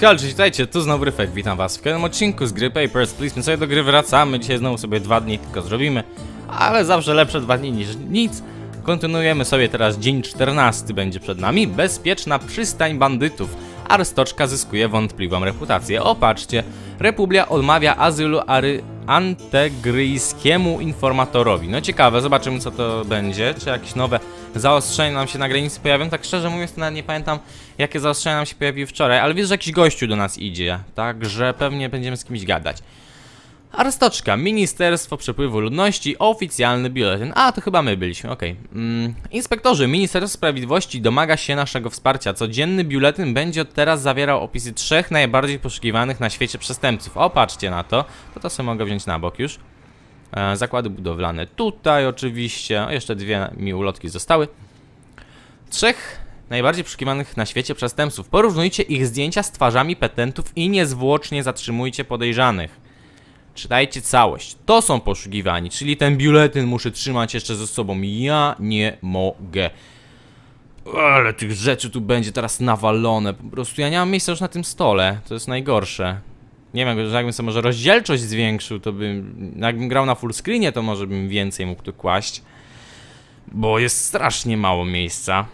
Hej, witajcie, tu znowu Ryfek, witam was w kolejnym odcinku z gry Papers, Please. My sobie do gry wracamy, dzisiaj znowu sobie dwa dni tylko zrobimy, ale zawsze lepsze dwa dni niż nic. Kontynuujemy sobie teraz dzień 14 będzie przed nami, bezpieczna przystań bandytów. Arstoczka zyskuje wątpliwą reputację. O, patrzcie, Republia odmawia azylu Ary antegryjskiemu informatorowi. No ciekawe, zobaczymy co to będzie, czy jakieś nowe zaostrzenia nam się na granicy pojawią. Tak szczerze mówiąc, to nawet nie pamiętam, jakie zaostrzenia nam się pojawiły wczoraj, ale widzę, że jakiś gościu do nas idzie, także pewnie będziemy z kimś gadać. Arstoczka, Ministerstwo Przepływu Ludności, oficjalny biuletyn. A, to chyba my byliśmy, okej. Mm, inspektorzy, Ministerstwo Sprawiedliwości domaga się naszego wsparcia. Codzienny biuletyn będzie od teraz zawierał opisy trzech najbardziej poszukiwanych na świecie przestępców. O, patrzcie na to. To to sobie mogę wziąć na bok już. E, zakłady budowlane tutaj oczywiście. Jeszcze dwie mi ulotki zostały. Trzech najbardziej poszukiwanych na świecie przestępców. Porównujcie ich zdjęcia z twarzami petentów i niezwłocznie zatrzymujcie podejrzanych. Czytajcie całość. To są poszukiwani, czyli ten biuletyn muszę trzymać jeszcze ze sobą. Ja nie mogę. Ale tych rzeczy tu będzie teraz nawalone. Po prostu ja nie mam miejsca już na tym stole. To jest najgorsze. Nie wiem, że jakbym sobie może rozdzielczość zwiększył, to bym... Jakbym grał na full screenie, to może bym więcej mógł tu kłaść. Bo jest strasznie mało miejsca.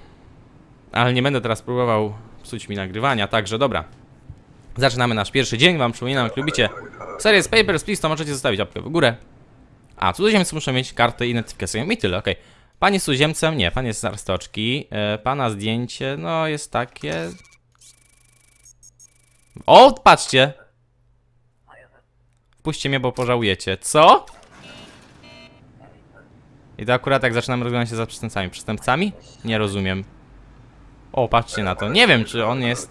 Ale nie będę teraz próbował psuć mi nagrywania, także dobra. Zaczynamy nasz pierwszy dzień, wam przypominam, jak lubicie serię z Papers, Please, to możecie zostawić łapkę w górę. A, cudzoziemcy muszą mieć kartę identyfikacyjną i tyle, okej. Pan jest cudzoziemcem? Nie, pan jest z Arstoczki. E, pana zdjęcie, no jest takie... O, patrzcie! Wpuśćcie mnie, bo pożałujecie. Co? I to akurat jak zaczynam rozglądać się za przestępcami. Przestępcami? Nie rozumiem. O, patrzcie na to. Nie wiem, czy on jest...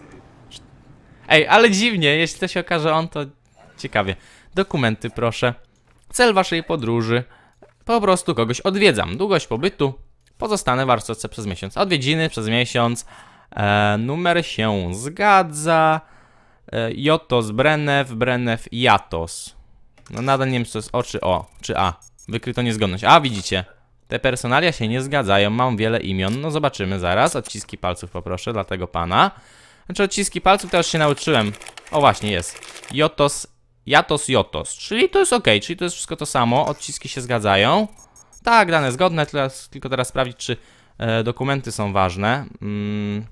Ej, ale dziwnie, jeśli to się okaże on, to ciekawie. Dokumenty proszę. Cel waszej podróży. Po prostu kogoś odwiedzam. Długość pobytu. Pozostanę w Arstoce przez miesiąc. Odwiedziny przez miesiąc. E, numer się zgadza. E, Jotos Brennew, Brennew Jatos. No nadal nie wiem, czy to jest O czy O, czy A. Wykryto niezgodność. A, widzicie. Te personalia się nie zgadzają. Mam wiele imion. No zobaczymy zaraz. Odciski palców poproszę dla tego pana. Znaczy odciski palców już się nauczyłem. O właśnie, jest. Jotos, Jatos, Jotos. Czyli to jest ok, czyli to jest wszystko to samo. Odciski się zgadzają. Tak, dane zgodne, teraz, tylko teraz sprawdzić, czy e, dokumenty są ważne. Mm,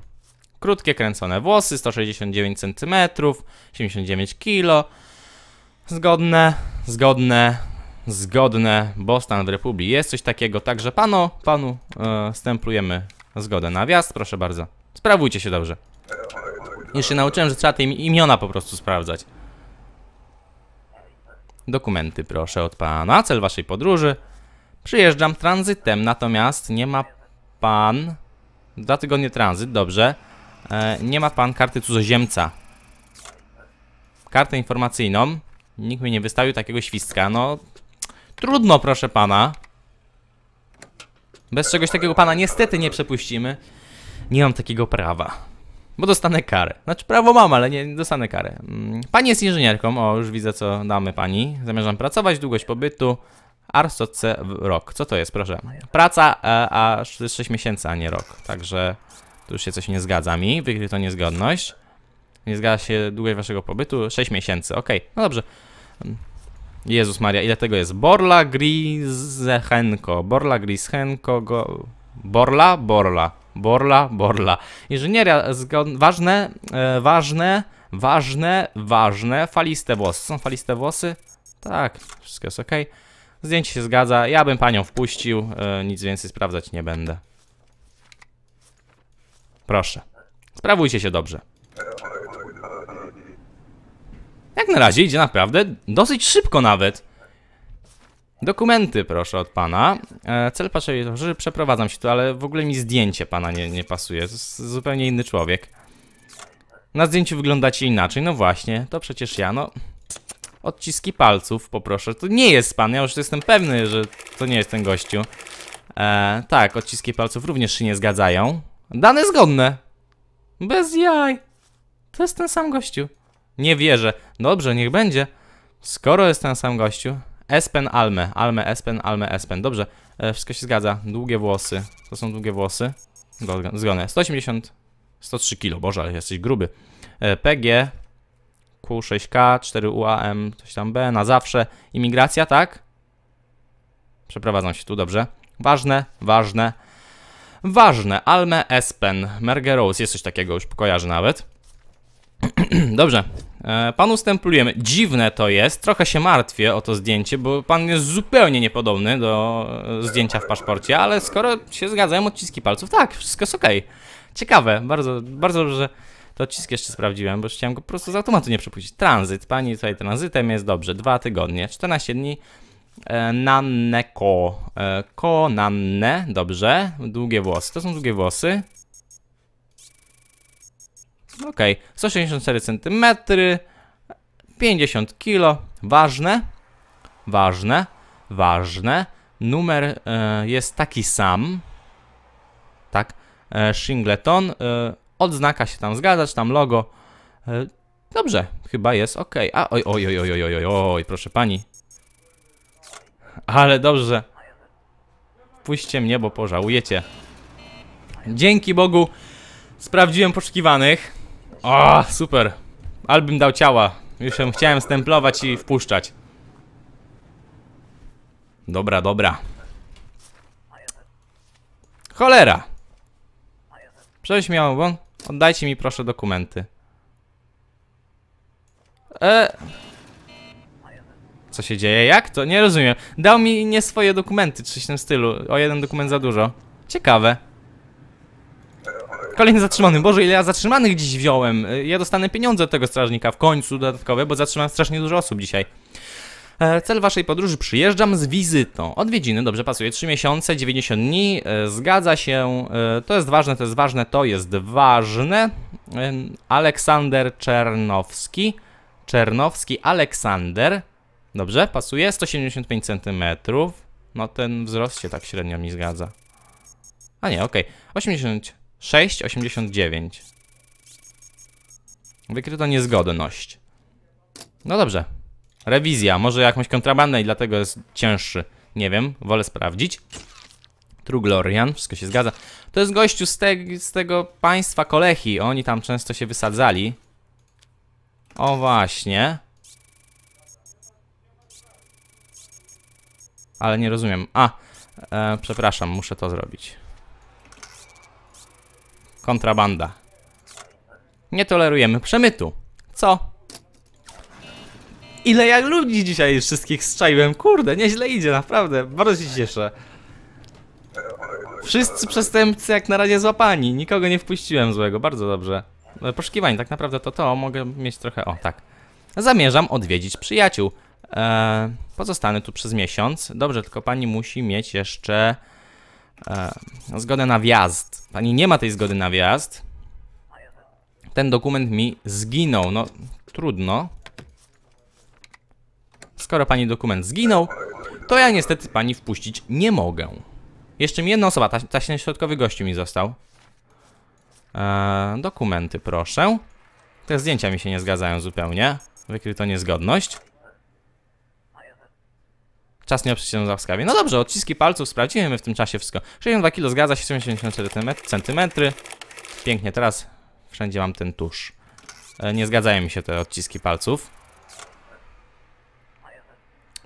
krótkie, kręcone włosy, 169 cm, 79 kg. Zgodne, zgodne, zgodne, bo stan w Republii jest coś takiego. Także panu, panu e, stemplujemy zgodę na wjazd, proszę bardzo. Sprawujcie się dobrze. Już się nauczyłem, że trzeba te im- imiona po prostu sprawdzać. Dokumenty proszę od pana. Cel waszej podróży. Przyjeżdżam tranzytem, natomiast nie ma pan... Dwa tygodnie tranzyt, dobrze. E, nie ma pan karty cudzoziemca. Kartę informacyjną. Nikt mi nie wystawił takiego świstka. No, trudno proszę pana. Bez czegoś takiego pana niestety nie przepuścimy. Nie mam takiego prawa. Bo dostanę karę. Znaczy prawo mam, ale nie dostanę karę. Mm, Pani jest inżynierką, o już widzę co damy pani. Zamierzam pracować, długość pobytu. Arstoce w rok. Co to jest, proszę? Praca, e, a jest 6 miesięcy, a nie rok. Także tu już się coś nie zgadza mi. Wykryto niezgodność. Nie zgadza się długość waszego pobytu. 6 miesięcy, okej. No dobrze. Jezus Maria, ile tego jest? Borla Grizchenko. Borla Grizchenko. Go... Borla? Borla. Borla, Borla. Inżynieria, zgod... ważne, e, ważne, ważne, ważne, faliste włosy. Są faliste włosy? Tak, wszystko jest ok. Zdjęcie się zgadza, ja bym panią wpuścił, e, nic więcej sprawdzać nie będę. Proszę. Sprawujcie się dobrze. Jak na razie idzie naprawdę dosyć szybko nawet. Dokumenty proszę od pana. E, cel patrzę, przeprowadzam się tu, ale w ogóle mi zdjęcie pana nie, nie pasuje. To jest zupełnie inny człowiek. Na zdjęciu wyglądacie inaczej, no właśnie, to przecież ja, no. Odciski palców poproszę. To nie jest pan, ja już jestem pewny, że to nie jest ten gościu. E, tak, odciski palców również się nie zgadzają. Dane zgodne. Bez jaj. To jest ten sam gościu. Nie wierzę. Dobrze, niech będzie. Skoro jest ten sam gościu. Espen Alme. Alme Espen, Alme Espen. Dobrze, e, wszystko się zgadza. Długie włosy. To są długie włosy. Zgodne. 180, 103 kilo. Boże, ale jesteś gruby. E, PG Q6K, 4UAM, coś tam B, na zawsze. Imigracja, tak? Przeprowadzą się tu, dobrze. Ważne, ważne, ważne. Alme Espen, Mergeros, jest coś takiego, już kojarzę nawet. Dobrze, panu stemplujemy. Dziwne to jest, trochę się martwię o to zdjęcie, bo pan jest zupełnie niepodobny do e, zdjęcia w paszporcie, ale skoro się zgadzają odciski palców, tak, wszystko jest okej. Ciekawe, bardzo, bardzo dobrze, że te odciski jeszcze sprawdziłem, bo chciałem go po prostu z automatu nie przepuścić. Tranzyt, pani tutaj tranzytem jest dobrze, dwa tygodnie, 14 dni. E, nanne ko, e, ko nanne, dobrze, długie włosy, to są długie włosy. Okej, okay. 164 cm, 50 kg, ważne, ważne, ważne. Numer y, jest taki sam, tak, e, Shingleton, y, odznaka się tam zgadza, czy tam logo. E, dobrze, chyba jest ok. A oj, oj, oj, oj, oj, oj, oj, proszę pani. Ale dobrze. Puśćcie mnie, bo pożałujecie. Dzięki Bogu sprawdziłem poszukiwanych. O, super. Album dał ciała. Już się chciałem stemplować i wpuszczać. Dobra, dobra. Cholera. Prześmiało, bo oddajcie mi proszę dokumenty. E... Co się dzieje? Jak to? Nie rozumiem. Dał mi nie swoje dokumenty, coś w tym stylu. O jeden dokument za dużo. Ciekawe. Kolejny zatrzymany. Boże, ile ja zatrzymanych dziś wziąłem. Y, Ja dostanę pieniądze od tego strażnika w końcu dodatkowe, bo zatrzymałem strasznie dużo osób dzisiaj. E, Cel waszej podróży przyjeżdżam z wizytą. Odwiedziny, dobrze pasuje. 3 miesiące, 90 dni. e, Zgadza się. e, To jest ważne, to jest ważne, to jest ważne. Aleksander Czernowski. Czernowski Aleksander. Dobrze, pasuje. 175 cm. No ten wzrost się tak średnio mi zgadza. A nie, okej. 86, 89. Wykryto niezgodność. No dobrze. Rewizja, może jakąś kontrabandę i dlatego jest cięższy. Nie wiem, wolę sprawdzić. Truglorian, wszystko się zgadza. To jest gościu z, te, z tego państwa Kolechi. Oni tam często się wysadzali. O właśnie. Ale nie rozumiem. A, e, przepraszam, muszę to zrobić. Kontrabanda. Nie tolerujemy przemytu. Co? Ile jak ludzi dzisiaj wszystkich strzaiłem. Kurde, nieźle idzie, naprawdę. Bardzo się cieszę. Wszyscy przestępcy jak na razie złapani. Nikogo nie wpuściłem złego, bardzo dobrze. E, Poszukiwanie, tak naprawdę to to. Mogę mieć trochę... O, tak. Zamierzam odwiedzić przyjaciół. Eee, pozostanę tu przez miesiąc. Dobrze, tylko pani musi mieć jeszcze e, zgodę na wjazd. Pani nie ma tej zgody na wjazd. Ten dokument mi zginął. No, trudno. Skoro pani dokument zginął, to ja niestety pani wpuścić nie mogę. Jeszcze mi jedna osoba, ta, ta środkowy gościu mi został. Eee, dokumenty, proszę. Te zdjęcia mi się nie zgadzają zupełnie. Wykryto niezgodność. Czas nie oprzeć się łaskawie. No dobrze, odciski palców sprawdzimy w tym czasie wszystko. 62 kg zgadza się, 74 cm. Pięknie, teraz wszędzie mam ten tusz. E, Nie zgadzają mi się te odciski palców.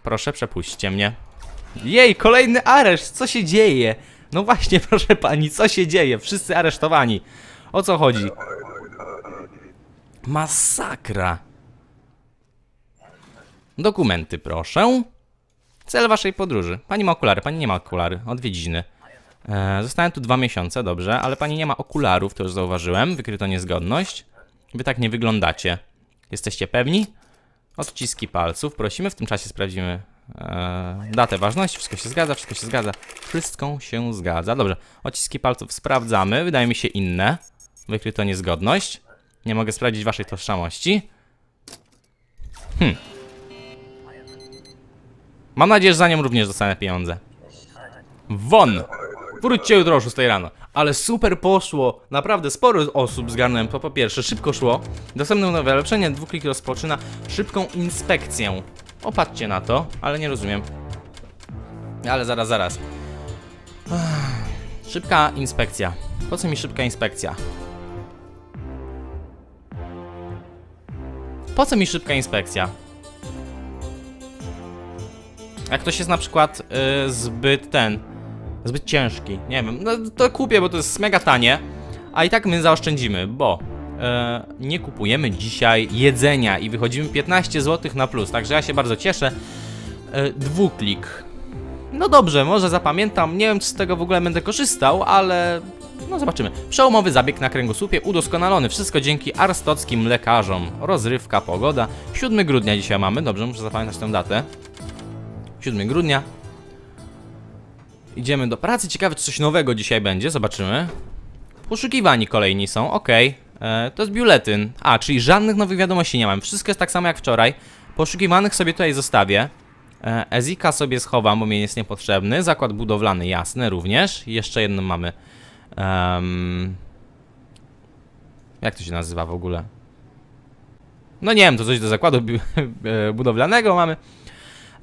Proszę, przepuśćcie mnie. Jej, kolejny areszt, co się dzieje? No właśnie, proszę pani, co się dzieje? Wszyscy aresztowani. O co chodzi? Masakra. Dokumenty, proszę. Cel waszej podróży. Pani ma okulary, pani nie ma okulary. Odwiedziny. E, zostałem tu dwa miesiące, dobrze, ale pani nie ma okularów, to już zauważyłem. Wykryto niezgodność. Wy tak nie wyglądacie. Jesteście pewni? Odciski palców. Prosimy, w tym czasie sprawdzimy e, datę ważności. Wszystko się zgadza, wszystko się zgadza. Wszystko się zgadza. Dobrze, odciski palców sprawdzamy. Wydaje mi się inne. Wykryto niezgodność. Nie mogę sprawdzić waszej tożsamości. Hmm. Mam nadzieję, że za nią również dostanę pieniądze. Won! Wróćcie jutro o 6 rano. Ale super poszło. Naprawdę sporo osób zgarnąłem to po pierwsze. Szybko szło. Dostępne nowe lepszenie. Dwuklik rozpoczyna szybką inspekcję. Opatrzcie na to, ale nie rozumiem. Ale zaraz, zaraz. Szybka inspekcja. Po co mi szybka inspekcja? Po co mi szybka inspekcja? Jak ktoś jest na przykład y, zbyt ten, zbyt ciężki, nie wiem, no to kupię, bo to jest mega tanie, a i tak my zaoszczędzimy, bo e, nie kupujemy dzisiaj jedzenia i wychodzimy 15 zł na plus, także ja się bardzo cieszę. E, dwuklik. No dobrze, może zapamiętam, nie wiem czy z tego w ogóle będę korzystał, ale no zobaczymy. Przełomowy zabieg na kręgosłupie udoskonalony, wszystko dzięki arstockim lekarzom. Rozrywka, pogoda. 7 grudnia dzisiaj mamy, dobrze, muszę zapamiętać tę datę. 7 grudnia. Idziemy do pracy, ciekawe czy coś nowego dzisiaj będzie, zobaczymy. Poszukiwani kolejni są, ok. E, to jest biuletyn. A, czyli żadnych nowych wiadomości nie mam. Wszystko jest tak samo jak wczoraj. Poszukiwanych sobie tutaj zostawię. E, Ezika sobie schowam, bo mi jest niepotrzebny. Zakład budowlany, jasny również. Jeszcze jedno mamy. Um, jak to się nazywa w ogóle? No nie wiem, to coś do zakładu e, budowlanego mamy.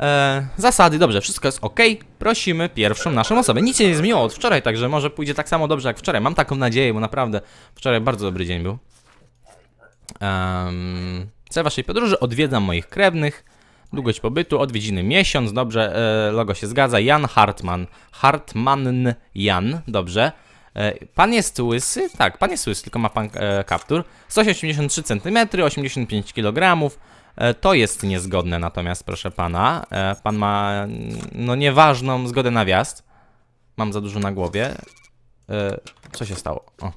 E, zasady, dobrze, wszystko jest ok. Prosimy pierwszą naszą osobę. Nic się nie zmieniło od wczoraj, także może pójdzie tak samo dobrze jak wczoraj. Mam taką nadzieję, bo naprawdę wczoraj bardzo dobry dzień był. Um, waszej podróży odwiedzam moich krewnych. Długość pobytu, odwiedziny miesiąc, dobrze, e, logo się zgadza. Jan Hartman. Hartmann Jan, dobrze. E, pan jest łysy? Tak, pan jest łysy, tylko ma pan e, kaptur. 183 cm, 85 kg. E, To jest niezgodne natomiast, proszę pana. E, Pan ma, mm, no nieważną zgodę na wjazd. Mam za dużo na głowie. E, Co się stało? O.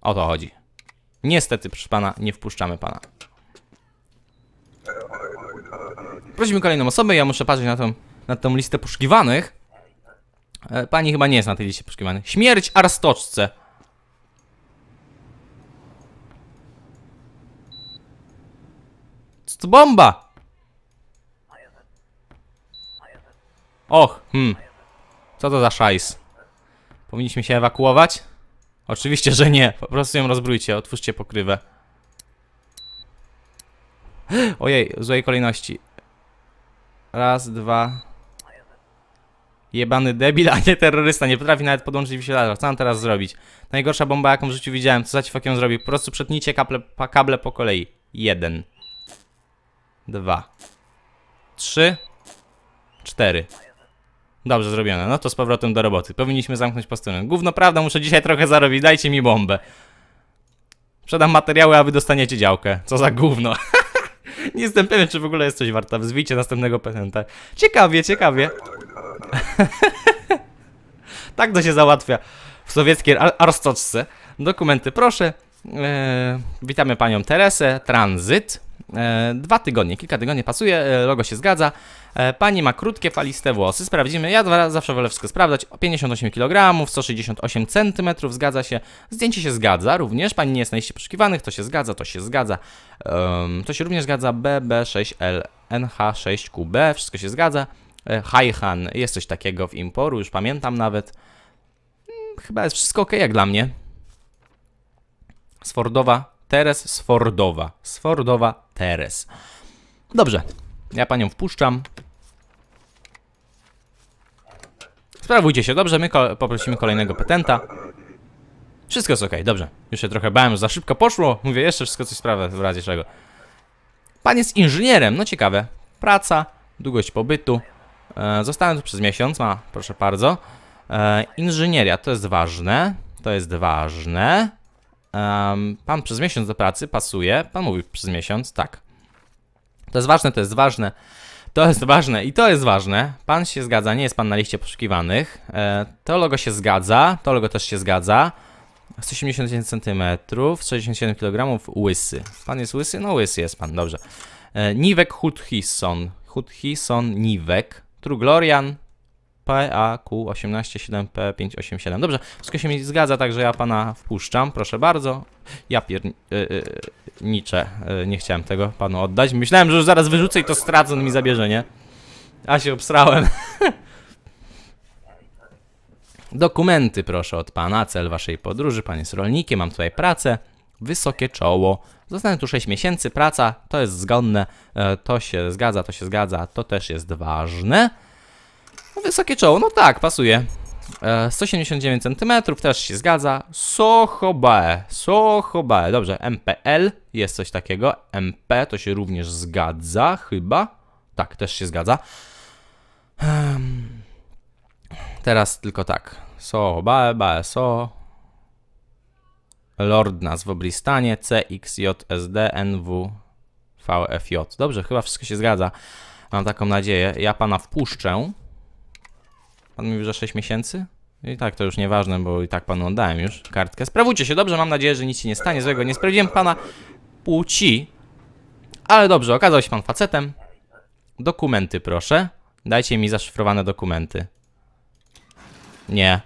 O to chodzi. Niestety, proszę pana, nie wpuszczamy pana. Prosimy kolejną osobę, ja muszę patrzeć na tą, na tą listę poszukiwanych. Pani chyba nie jest na tej liście poszukiwanych. Śmierć Arstoczce. To bomba? Och, hmm. Co to za szajs? Powinniśmy się ewakuować? Oczywiście, że nie. Po prostu ją rozbrójcie, otwórzcie pokrywę. Ojej, w złej kolejności. Raz, dwa. Jebany debil, a nie terrorysta. Nie potrafi nawet podłączyć wyświetlacza. Co mam teraz zrobić? Najgorsza bomba, jaką w życiu widziałem. Co za ją zrobił? Po prostu przetnijcie kable, kable po kolei. Jeden. Dwa. Trzy. Cztery. Dobrze zrobione. No to z powrotem do roboty. Powinniśmy zamknąć posterunek. Gówno prawda, muszę dzisiaj trochę zarobić. Dajcie mi bombę. Sprzedam materiały, a wy dostaniecie działkę. Co za gówno. Nie jestem pewien, czy w ogóle jest coś warta. Wzwijcie następnego petenta. Ciekawie, ciekawie. tak to się załatwia w sowieckiej ar arstoczce. Dokumenty proszę. E, witamy panią Teresę. Tranzyt. E, dwa tygodnie, kilka tygodni pasuje, e, logo się zgadza. E, pani ma krótkie, faliste włosy. Sprawdzimy. Ja zawsze wolę wszystko sprawdzać. O 58 kg, 168 cm, zgadza się. Zdjęcie się zgadza również. Pani nie jest na liście poszukiwanych, to się zgadza, to się zgadza. Em, to się również zgadza. BB6L, NH6QB, wszystko się zgadza. Haihan, jest coś takiego w Imporu, już pamiętam nawet. Mm, Chyba jest wszystko ok jak dla mnie. Sfordowa Teres, Sfordowa. Sfordowa Teres. Dobrze, ja panią wpuszczam. Sprawujcie się dobrze, my ko poprosimy kolejnego petenta. Wszystko jest ok, dobrze. Już się trochę bałem, za szybko poszło. Mówię, jeszcze wszystko coś sprawę w razie czego. Pan jest inżynierem, no ciekawe. Praca, długość pobytu. E, zostałem tu przez miesiąc, ma, proszę bardzo. E, inżynieria, to jest ważne. To jest ważne. Em, pan przez miesiąc do pracy pasuje. Pan mówi przez miesiąc, tak. To jest ważne, to jest ważne. To jest ważne i to jest ważne. Pan się zgadza, nie jest pan na liście poszukiwanych. E, to logo się zgadza, to logo też się zgadza. 189 cm, 67 kg, łysy. Pan jest łysy? No łysy jest pan, dobrze. E, Niwek Hutchison. Hutchison Niwek. Truglorian PAQ187P587. Dobrze, wszystko się mi zgadza, także ja pana wpuszczam, proszę bardzo. Ja pier... y, y, nicze, y, nie chciałem tego panu oddać. Myślałem, że już zaraz wyrzucę i to stracę, mi zabierze, nie? A się obsrałem. Dokumenty proszę od pana, cel waszej podróży, pan jest rolnikiem, mam tutaj pracę, wysokie czoło. Zostanę tu 6 miesięcy, praca, to jest zgodne, e, to się zgadza, to się zgadza, to też jest ważne. No, Wysokie czoło, no tak, pasuje. E, 179 cm też się zgadza. Sochobae, Sochobae. Dobrze, MPL jest coś takiego. MP to się również zgadza, chyba. Tak, też się zgadza. Teraz tylko tak. So, bae, so. Lord nas w Obristanie, CXJSD, NW, VFJ. Dobrze, chyba wszystko się zgadza. Mam taką nadzieję. Ja pana wpuszczę. Pan mówi, że 6 miesięcy? I tak to już nieważne, bo i tak panu oddałem już kartkę. Sprawujcie się dobrze, mam nadzieję, że nic się nie stanie złego. Nie sprawdziłem pana płci. Ale dobrze, okazał się pan facetem. Dokumenty proszę. Dajcie mi zaszyfrowane dokumenty. Nie.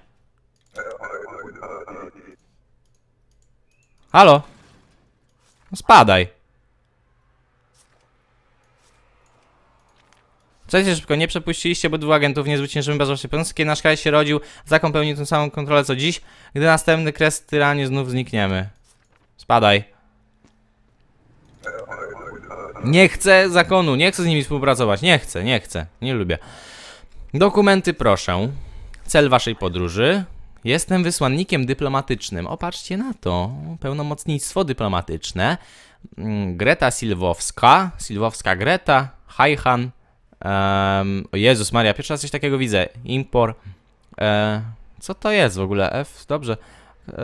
Halo? No spadaj. Słuchajcie szybko, nie przepuściliście bo dwóch agentów niezwyciężymy pomocy. Kiedy nasz kraj się rodził, zakon pełnił tę samą kontrolę co dziś. Gdy następny kres tyranii znów znikniemy. Spadaj. Nie chcę zakonu, nie chcę z nimi współpracować. Nie chcę, nie chcę, nie lubię. Dokumenty proszę. Cel waszej podróży. Jestem wysłannikiem dyplomatycznym. Opatrzcie na to. Pełnomocnictwo dyplomatyczne. Mm, Greta Silwowska. Silwowska Greta. Hajhan. Um, o Jezus Maria, pierwszy raz coś takiego widzę. Impor. E, co to jest w ogóle? F, dobrze. E,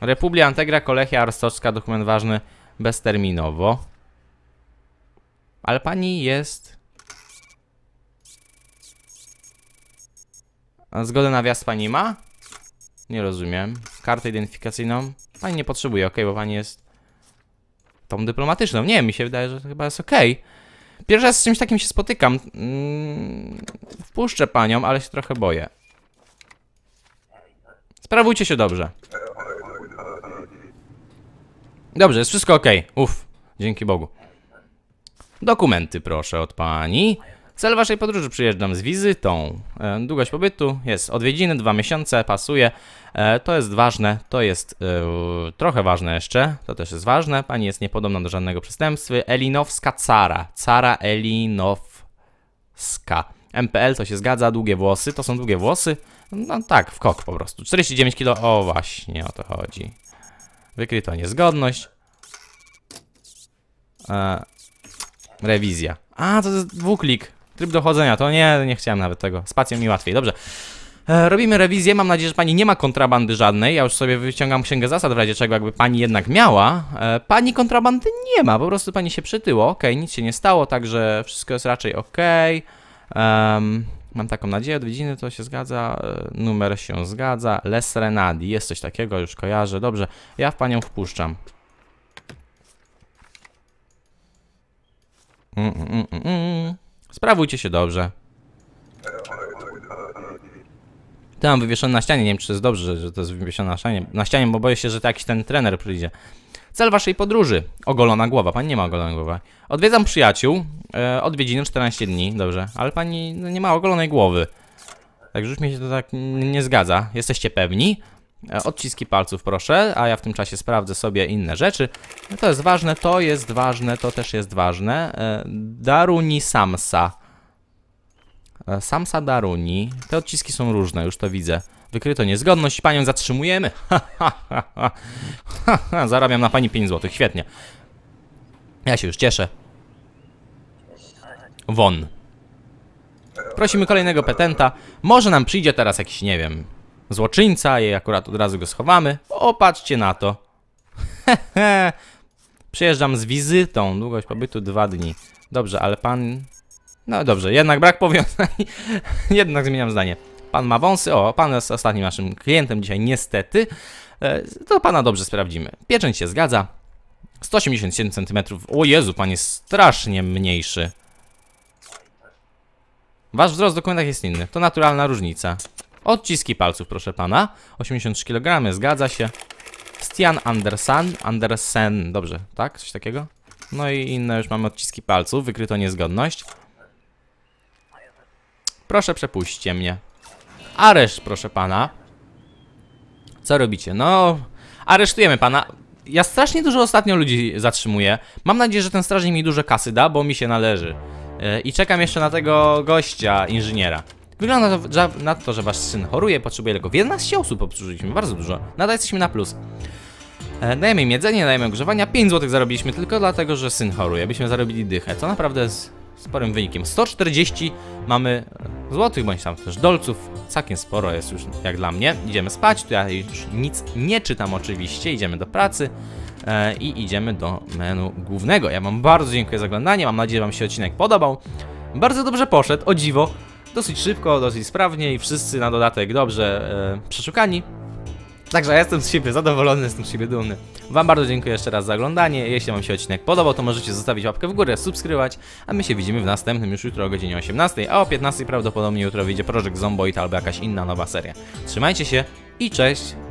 Republia Antegra, Kolechia Arstowska, dokument ważny bezterminowo. Ale pani jest. Zgodę na wjazd pani ma? Nie rozumiem. Kartę identyfikacyjną? Pani nie potrzebuje, ok, bo pani jest tą dyplomatyczną. Nie, mi się wydaje, że chyba jest ok. Pierwszy raz z czymś takim się spotykam. Mm, wpuszczę panią, ale się trochę boję. Sprawujcie się dobrze. Dobrze, jest wszystko ok. Uff, dzięki Bogu. Dokumenty proszę od pani. Cel waszej podróży przyjeżdżam z wizytą. E, długość pobytu jest odwiedziny, dwa miesiące, pasuje. E, to jest ważne, to jest e, trochę ważne jeszcze, to też jest ważne. Pani jest niepodobna do żadnego przestępstwa. Elinowska Cara. Cara Elinowska. MPL to się zgadza, długie włosy, to są długie włosy. No tak, w kok po prostu. 49 kg, o właśnie o to chodzi. Wykryto niezgodność. E, rewizja. A, to jest dwuklik. Tryb dochodzenia, to nie, nie chciałem nawet tego. Spacją mi łatwiej, dobrze. E, robimy rewizję, mam nadzieję, że pani nie ma kontrabandy żadnej. Ja już sobie wyciągam księgę zasad, w razie czego jakby pani jednak miała. E, pani kontrabandy nie ma, po prostu pani się przytyło. Okej, nic się nie stało, także wszystko jest raczej okej. Em, mam taką nadzieję, odwiedziny to się zgadza, e, numer się zgadza. Les Renadi, jest coś takiego, już kojarzę. Dobrze, ja w panią wpuszczam. Mm, mm, mm, mm, mm. Sprawujcie się dobrze. To mam wywieszone na ścianie, nie wiem czy to jest dobrze, że- to jest wywieszone na ścianie, na ścianie, bo boję się, że to jakiś ten trener przyjdzie. Cel waszej podróży. Ogolona głowa. Pani nie ma ogolonej głowy. Odwiedzam przyjaciół. E, odwiedziny 14 dni, dobrze. Ale pani no, nie ma ogolonej głowy. Także już mi się to tak nie zgadza. Jesteście pewni? E, odciski palców proszę, a ja w tym czasie sprawdzę sobie inne rzeczy. To jest ważne, to jest ważne, to też jest ważne. E, Daruni Samsa. E, Samsa Daruni. Te odciski są różne, już to widzę. Wykryto niezgodność, panią zatrzymujemy. Zarabiam na pani 5 zł, świetnie. Ja się już cieszę. Won. Prosimy kolejnego petenta. Może nam przyjdzie teraz jakiś, nie wiem, złoczyńca i akurat od razu go schowamy. O, patrzcie na to. Przyjeżdżam z wizytą. Długość pobytu dwa dni. Dobrze, ale pan... No dobrze, jednak brak powiązań. jednak zmieniam zdanie. Pan ma wąsy. O, pan jest ostatnim naszym klientem dzisiaj, niestety. E, To pana dobrze sprawdzimy. Pieczęć się zgadza. 187 cm. O Jezu, pan jest strasznie mniejszy. Wasz wzrost w dokumentach jest inny. To naturalna różnica. Odciski palców, proszę pana. 83 kg, zgadza się. Stian Andersen. Andersen, dobrze, tak? Coś takiego? No i inne już mamy odciski palców. Wykryto niezgodność. Proszę, przepuśćcie mnie. Areszt, proszę pana. Co robicie? No, aresztujemy pana. Ja strasznie dużo ostatnio ludzi zatrzymuję. Mam nadzieję, że ten strażnik mi dużo kasy da, bo mi się należy. E, I czekam jeszcze na tego gościa, inżyniera. Wygląda na to, że wasz syn choruje, potrzebuje leków. 11 osób obsłużyliśmy, bardzo dużo. Nadal jesteśmy na plus. E, Dajemy im jedzenie, dajemy ogrzewania. 5 zł zarobiliśmy tylko dlatego, że syn choruje. Byśmy zarobili dychę, co naprawdę jest sporym wynikiem. 140 mamy złotych, bądź tam też dolców. Całkiem sporo jest już jak dla mnie. Idziemy spać, tu ja już nic nie czytam oczywiście. Idziemy do pracy e, i idziemy do menu głównego. Ja wam bardzo dziękuję za oglądanie, mam nadzieję, że wam się odcinek podobał. Bardzo dobrze poszedł, o dziwo. Dosyć szybko, dosyć sprawnie i wszyscy na dodatek dobrze e, przeszukani. Także ja jestem z siebie zadowolony, jestem z siebie dumny. Wam bardzo dziękuję jeszcze raz za oglądanie. Jeśli Wam się odcinek podobał, to możecie zostawić łapkę w górę, subskrybować, a my się widzimy w następnym już jutro o godzinie 18, a o 15 prawdopodobnie jutro wyjdzie Project Zomboid albo jakaś inna nowa seria. Trzymajcie się i cześć!